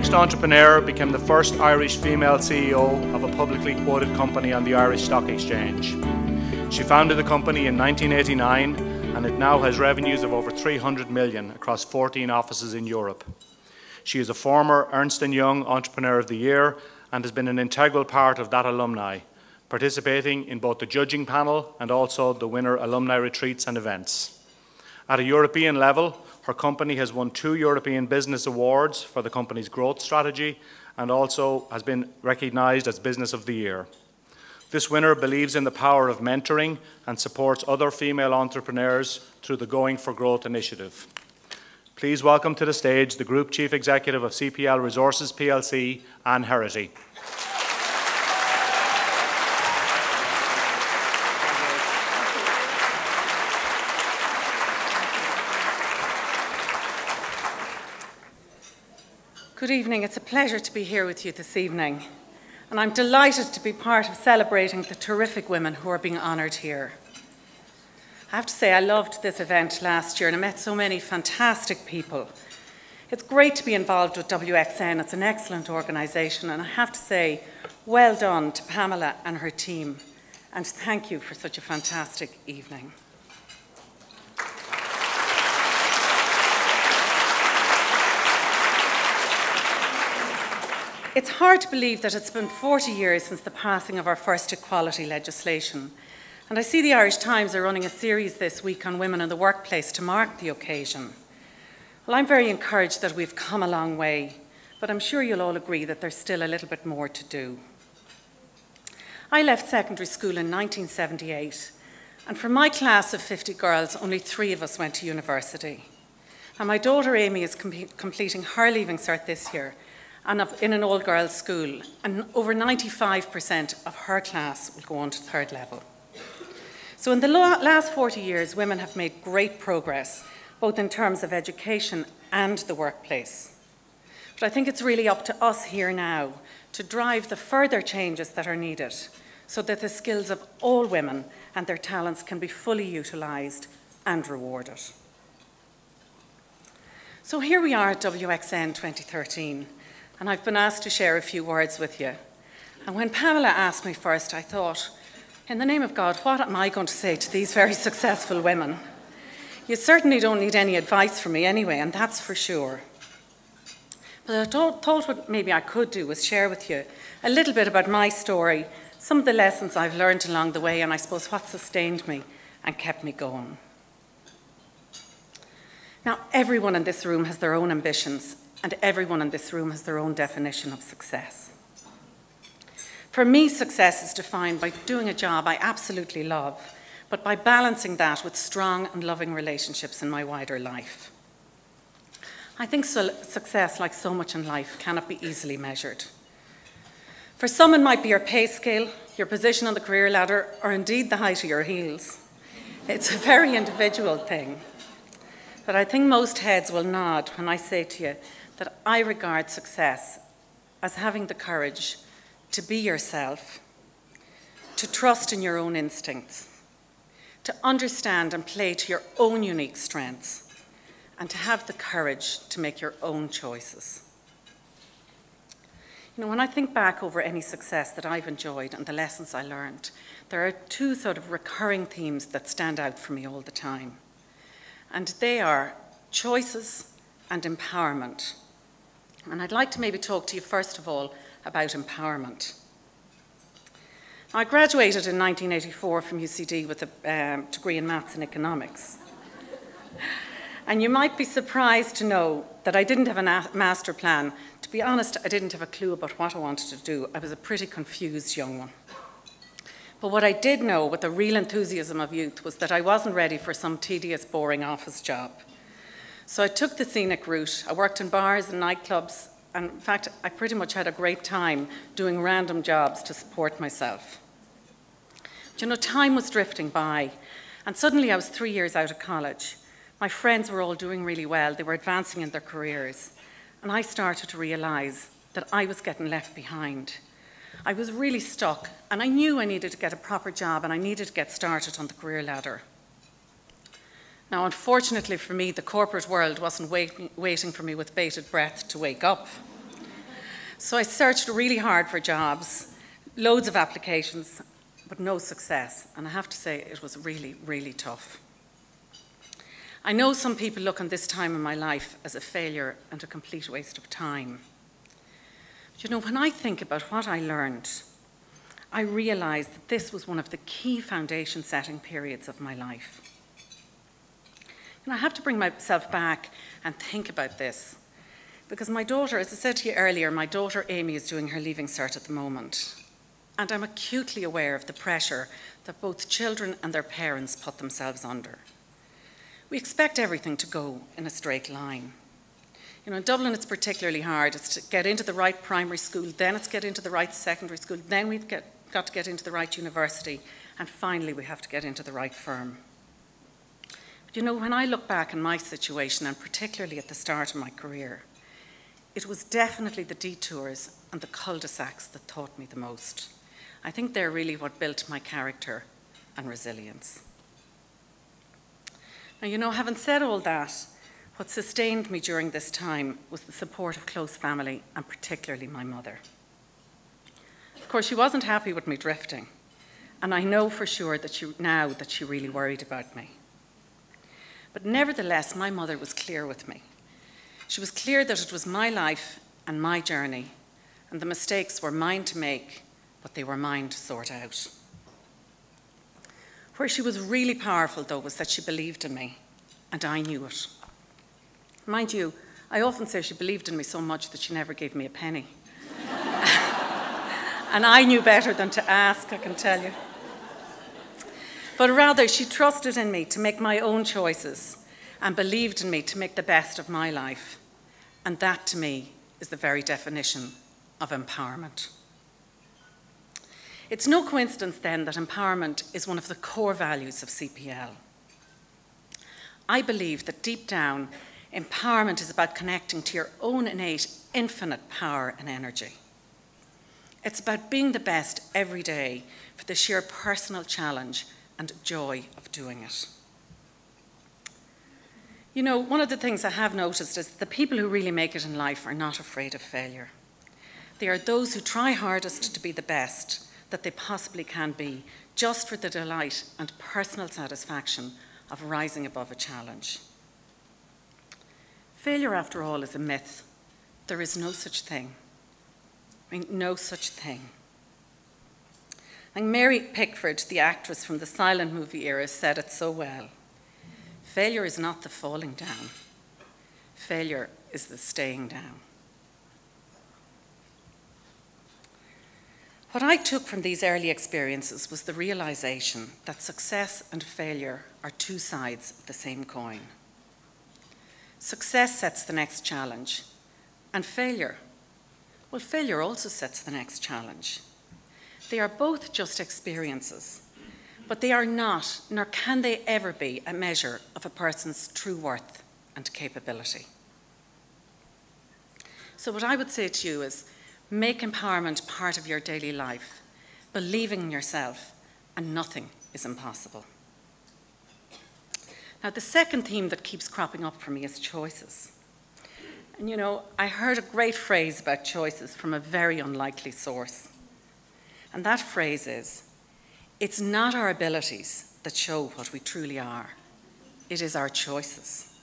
next entrepreneur became the first Irish female CEO of a publicly quoted company on the Irish Stock Exchange. She founded the company in 1989 and it now has revenues of over 300 million across 14 offices in Europe. She is a former Ernst & Young Entrepreneur of the Year and has been an integral part of that alumni, participating in both the judging panel and also the winner alumni retreats and events. At a European level, her company has won two European Business Awards for the company's growth strategy and also has been recognised as Business of the Year. This winner believes in the power of mentoring and supports other female entrepreneurs through the Going for Growth initiative. Please welcome to the stage the Group Chief Executive of CPL Resources plc, Anne Heraty. Good evening. It's a pleasure to be here with you this evening. And I'm delighted to be part of celebrating the terrific women who are being honoured here. I have to say, I loved this event last year and I met so many fantastic people. It's great to be involved with WXN. It's an excellent organisation. And I have to say, well done to Pamela and her team. And thank you for such a fantastic evening. It's hard to believe that it's been 40 years since the passing of our first equality legislation. And I see the Irish Times are running a series this week on women in the workplace to mark the occasion. Well, I'm very encouraged that we've come a long way, but I'm sure you'll all agree that there's still a little bit more to do. I left secondary school in 1978, and from my class of 50 girls, only three of us went to university. And my daughter Amy is com completing her Leaving Cert this year, and in an all girls school, and over 95% of her class will go on to third level. So, in the last 40 years, women have made great progress, both in terms of education and the workplace. But I think it's really up to us here now to drive the further changes that are needed so that the skills of all women and their talents can be fully utilised and rewarded. So here we are at WXN 2013 and I've been asked to share a few words with you. And when Pamela asked me first, I thought, in the name of God, what am I going to say to these very successful women? You certainly don't need any advice from me anyway, and that's for sure. But I thought what maybe I could do was share with you a little bit about my story, some of the lessons I've learned along the way, and I suppose what sustained me and kept me going. Now, everyone in this room has their own ambitions, and everyone in this room has their own definition of success. For me, success is defined by doing a job I absolutely love, but by balancing that with strong and loving relationships in my wider life. I think so success, like so much in life, cannot be easily measured. For some, it might be your pay scale, your position on the career ladder, or indeed the height of your heels. It's a very individual thing. But I think most heads will nod when I say to you that I regard success as having the courage to be yourself, to trust in your own instincts, to understand and play to your own unique strengths, and to have the courage to make your own choices. You know, when I think back over any success that I've enjoyed and the lessons I learned, there are two sort of recurring themes that stand out for me all the time. And they are choices and empowerment. And I'd like to maybe talk to you first of all about empowerment. I graduated in 1984 from UCD with a um, degree in maths and economics. And you might be surprised to know that I didn't have a master plan. To be honest, I didn't have a clue about what I wanted to do. I was a pretty confused young one. But what I did know with the real enthusiasm of youth was that I wasn't ready for some tedious, boring office job. So I took the scenic route. I worked in bars and nightclubs, and in fact, I pretty much had a great time doing random jobs to support myself. But, you know, time was drifting by, and suddenly I was three years out of college. My friends were all doing really well, they were advancing in their careers, and I started to realize that I was getting left behind. I was really stuck, and I knew I needed to get a proper job and I needed to get started on the career ladder. Now, unfortunately for me, the corporate world wasn't waiting, waiting for me with bated breath to wake up. So I searched really hard for jobs, loads of applications, but no success. And I have to say, it was really, really tough. I know some people look on this time in my life as a failure and a complete waste of time. But you know, when I think about what I learned, I realized that this was one of the key foundation setting periods of my life. And I have to bring myself back and think about this. Because my daughter, as I said to you earlier, my daughter Amy is doing her leaving cert at the moment. And I'm acutely aware of the pressure that both children and their parents put themselves under. We expect everything to go in a straight line. You know, in Dublin it's particularly hard. It's to get into the right primary school, then it's get into the right secondary school, then we've get, got to get into the right university, and finally we have to get into the right firm. But you know, when I look back on my situation, and particularly at the start of my career, it was definitely the detours and the cul-de-sacs that taught me the most. I think they're really what built my character and resilience. Now, you know, having said all that, what sustained me during this time was the support of close family, and particularly my mother. Of course, she wasn't happy with me drifting, and I know for sure that she, now that she really worried about me. But nevertheless, my mother was clear with me. She was clear that it was my life and my journey, and the mistakes were mine to make, but they were mine to sort out. Where she was really powerful, though, was that she believed in me, and I knew it. Mind you, I often say she believed in me so much that she never gave me a penny. and I knew better than to ask, I can tell you but rather she trusted in me to make my own choices and believed in me to make the best of my life. And that to me is the very definition of empowerment. It's no coincidence then that empowerment is one of the core values of CPL. I believe that deep down, empowerment is about connecting to your own innate, infinite power and energy. It's about being the best every day for the sheer personal challenge and joy of doing it. You know, one of the things I have noticed is the people who really make it in life are not afraid of failure. They are those who try hardest to be the best that they possibly can be, just for the delight and personal satisfaction of rising above a challenge. Failure, after all, is a myth. There is no such thing. I mean, no such thing. And Mary Pickford, the actress from the silent movie era, said it so well. Failure is not the falling down. Failure is the staying down. What I took from these early experiences was the realization that success and failure are two sides of the same coin. Success sets the next challenge, and failure, well, failure also sets the next challenge. They are both just experiences, but they are not, nor can they ever be, a measure of a person's true worth and capability. So, what I would say to you is make empowerment part of your daily life, believing in yourself, and nothing is impossible. Now, the second theme that keeps cropping up for me is choices. And you know, I heard a great phrase about choices from a very unlikely source. And that phrase is it's not our abilities that show what we truly are, it is our choices.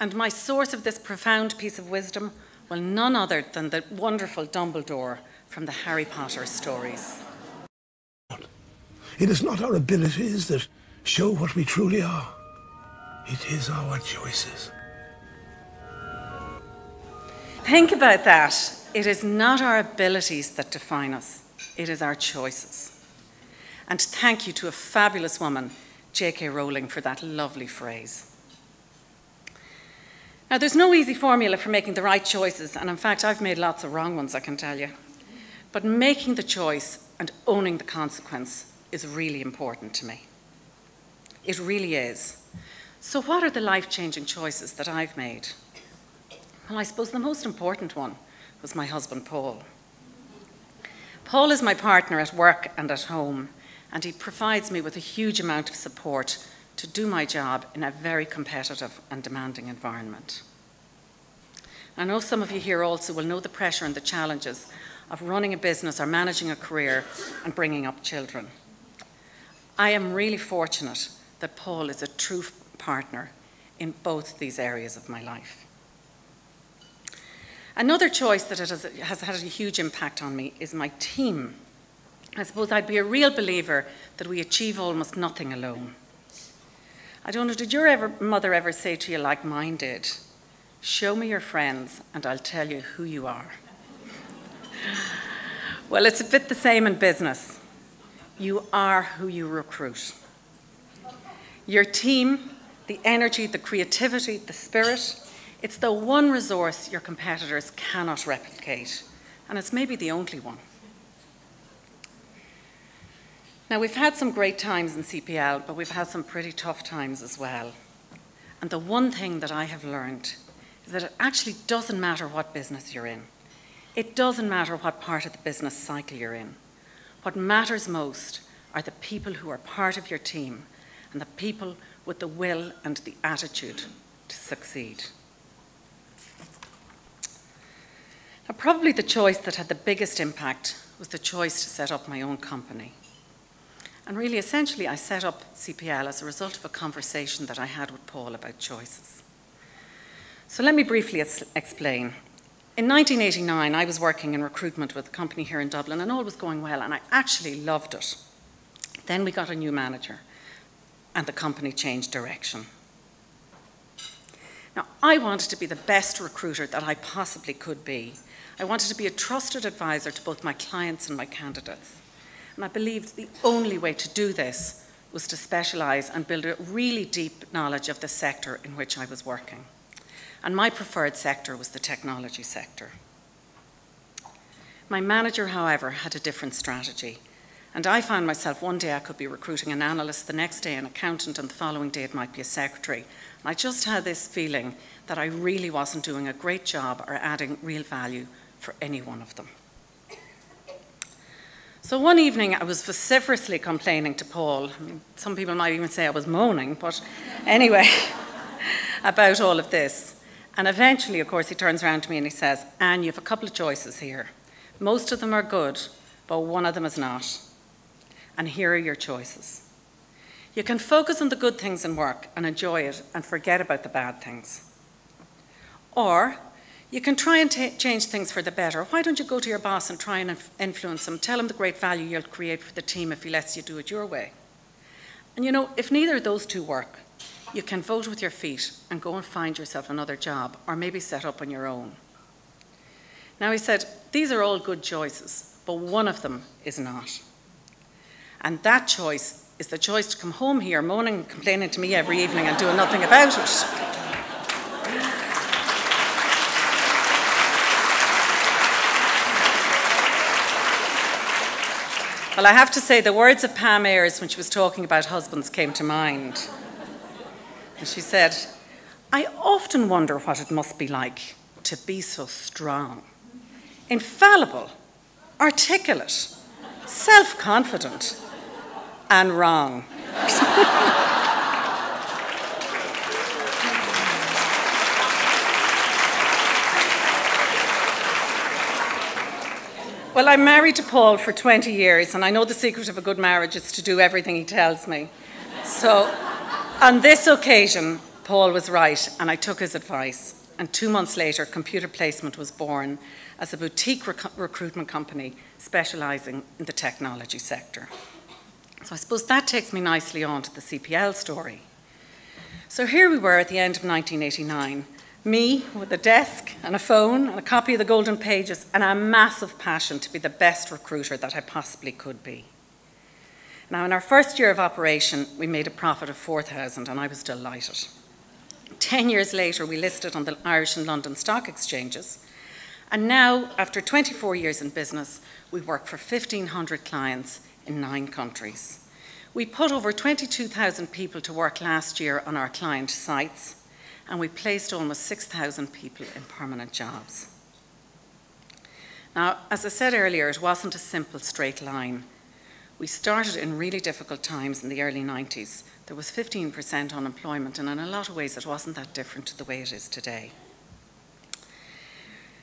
And my source of this profound piece of wisdom, well, none other than the wonderful Dumbledore from the Harry Potter stories. It is not our abilities that show what we truly are. It is our choices. Think about that. It is not our abilities that define us it is our choices. And thank you to a fabulous woman, J.K. Rowling, for that lovely phrase. Now, there's no easy formula for making the right choices, and in fact, I've made lots of wrong ones, I can tell you. But making the choice and owning the consequence is really important to me. It really is. So, what are the life changing choices that I've made? Well, I suppose the most important one was my husband, Paul. Paul is my partner at work and at home, and he provides me with a huge amount of support to do my job in a very competitive and demanding environment. I know some of you here also will know the pressure and the challenges of running a business or managing a career and bringing up children. I am really fortunate that Paul is a true partner in both these areas of my life. Another choice that has, has, had a huge impact on me is my team. I suppose I'd be a real believer that we achieve almost nothing alone. I don't know, did your ever, mother ever say to you, like mine did, show me your friends and I'll tell you who you are? well, it's a bit the same in business. You are who you recruit. Your team, the energy, the creativity, the spirit, it's the one resource your competitors cannot replicate, and it's maybe the only one. Now, we've had some great times in CPL, but we've had some pretty tough times as well. And the one thing that I have learned is that it actually doesn't matter what business you're in. It doesn't matter what part of the business cycle you're in. What matters most are the people who are part of your team and the people with the will and the attitude to succeed. Now, Uh, probably the choice that had the biggest impact was the choice to set up my own company. And really, essentially, I set up CPL as a result of a conversation that I had with Paul about choices. So let me briefly explain. In 1989, I was working in recruitment with a company here in Dublin, and all was going well, and I actually loved it. Then we got a new manager, and the company changed direction. Now, I wanted to be the best recruiter that I possibly could be, I wanted to be a trusted advisor to both my clients and my candidates. And I believed the only way to do this was to specialise and build a really deep knowledge of the sector in which I was working. And my preferred sector was the technology sector. My manager, however, had a different strategy. And I found myself one day I could be recruiting an analyst, the next day an accountant, and the following day it might be a secretary. And I just had this feeling that I really wasn't doing a great job or adding real value for any one of them. So one evening I was vociferously complaining to Paul. I mean, some people might even say I was moaning, but anyway, about all of this. And eventually, of course, he turns around to me and he says, Anne, you have a couple of choices here. Most of them are good, but one of them is not. And here are your choices. You can focus on the good things in work and enjoy it and forget about the bad things. Or you can try and change things for the better. Why don't you go to your boss and try and influence him? Tell him the great value you'll create for the team if he lets you do it your way. And you know, if neither of those two work, you can vote with your feet and go and find yourself another job or maybe set up on your own. Now, he said, these are all good choices, but one of them is not. And that choice is the choice to come home here moaning and complaining to me every evening and doing nothing about it. Well, I have to say, the words of Pam Ayres when she was talking about husbands came to mind. And she said, I often wonder what it must be like to be so strong, infallible, articulate, self confident, and wrong. Well, I'm married to Paul for 20 years, and I know the secret of a good marriage is to do everything he tells me. So, on this occasion, Paul was right, and I took his advice. And two months later, Computer Placement was born as a boutique rec- recruitment company specialising in the technology sector. So, I suppose that takes me nicely on to the CPL story. So, here we were at the end of 1989 me with a desk and a phone and a copy of the Golden Pages and a massive passion to be the best recruiter that I possibly could be. Now, in our first year of operation, we made a profit of 4,000 and I was delighted. Ten years later, we listed on the Irish and London stock exchanges. And now, after 24 years in business, we work for 1,500 clients in nine countries. We put over 22,000 people to work last year on our client sites and we placed almost 6,000 people in permanent jobs. Now, as I said earlier, it wasn't a simple straight line. We started in really difficult times in the early 90s. There was 15% unemployment, and in a lot of ways, it wasn't that different to the way it is today.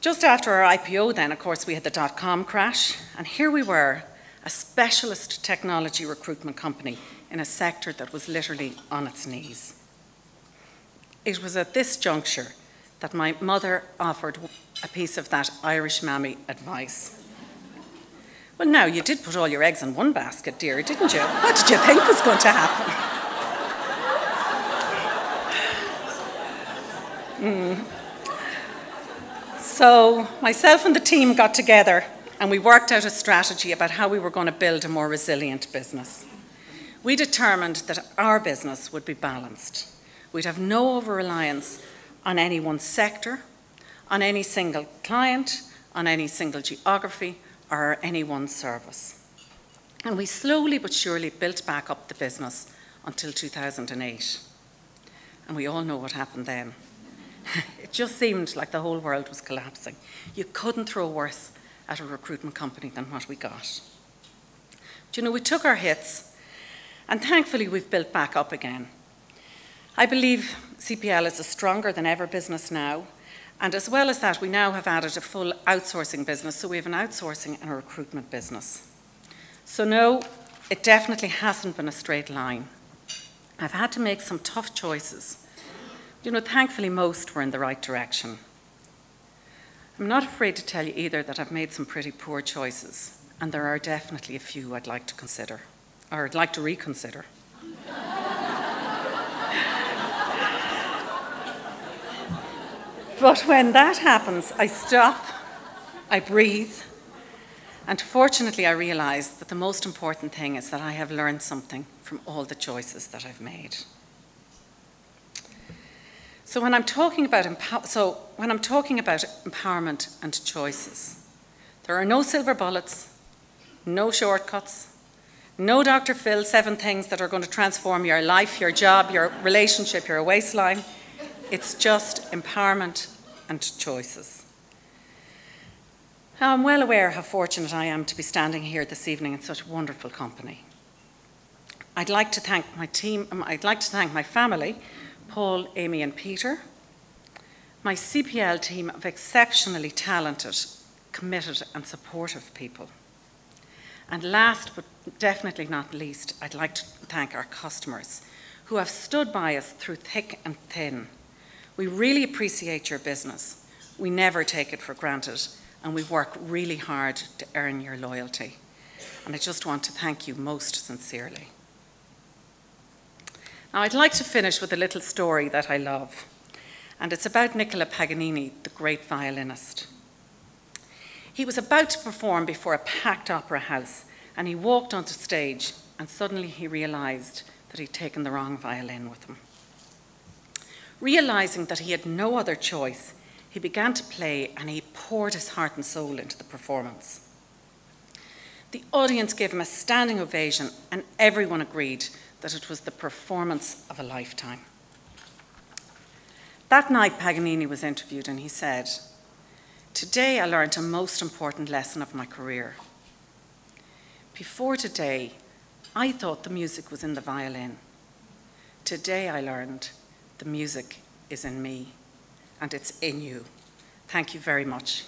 Just after our IPO, then, of course, we had the dot com crash, and here we were, a specialist technology recruitment company in a sector that was literally on its knees. It was at this juncture that my mother offered a piece of that Irish mammy advice. Well, now, you did put all your eggs in one basket, dear, didn't you? What did you think was going to happen? Mm. So, myself and the team got together and we worked out a strategy about how we were going to build a more resilient business. We determined that our business would be balanced. We'd have no over reliance on any one sector, on any single client, on any single geography, or any one service. And we slowly but surely built back up the business until 2008. And we all know what happened then. it just seemed like the whole world was collapsing. You couldn't throw worse at a recruitment company than what we got. But you know, we took our hits, and thankfully we've built back up again. I believe CPL is a stronger than ever business now, and as well as that, we now have added a full outsourcing business, so we have an outsourcing and a recruitment business. So, no, it definitely hasn't been a straight line. I've had to make some tough choices. You know, thankfully, most were in the right direction. I'm not afraid to tell you either that I've made some pretty poor choices, and there are definitely a few I'd like to consider, or I'd like to reconsider. But when that happens, I stop, I breathe, and fortunately, I realize that the most important thing is that I have learned something from all the choices that I've made. So when I'm talking about so when I'm talking about empowerment and choices, there are no silver bullets, no shortcuts, no Dr. Phil seven things that are going to transform your life, your job, your relationship, your waistline. It's just empowerment and choices. Now, I'm well aware how fortunate I am to be standing here this evening in such wonderful company. I'd like to thank my team, um, I'd like to thank my family, Paul, Amy, and Peter, my CPL team of exceptionally talented, committed, and supportive people. And last but definitely not least, I'd like to thank our customers who have stood by us through thick and thin we really appreciate your business. We never take it for granted, and we work really hard to earn your loyalty. And I just want to thank you most sincerely. Now, I'd like to finish with a little story that I love, and it's about Nicola Paganini, the great violinist. He was about to perform before a packed opera house, and he walked onto stage, and suddenly he realized that he'd taken the wrong violin with him. Realizing that he had no other choice, he began to play and he poured his heart and soul into the performance. The audience gave him a standing ovation, and everyone agreed that it was the performance of a lifetime. That night, Paganini was interviewed, and he said, Today I learned a most important lesson of my career. Before today, I thought the music was in the violin. Today I learned the music is in me, and it's in you. Thank you very much.